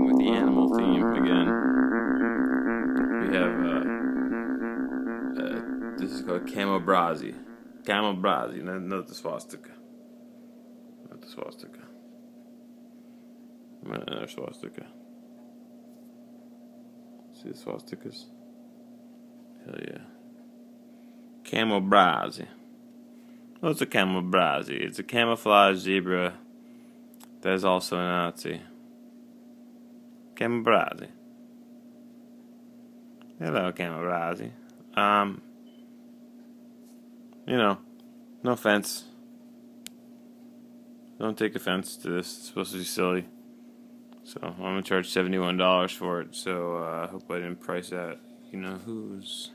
sticking with the animal theme again, we have uh, uh, this is called Camobrazi. Camobrazi, not, not the swastika. Not the swastika. Not another swastika. See the swastikas? Hell yeah. Camobrazi. What's a camobrazi? It's a camouflage zebra that is also an Nazi. Camobrazi. Hello, Camobrazi. Um, you know, no offense. Don't take offense to this. It's supposed to be silly. So I'm gonna charge seventy one dollars for it. So uh, I hope I didn't price that. You know who's.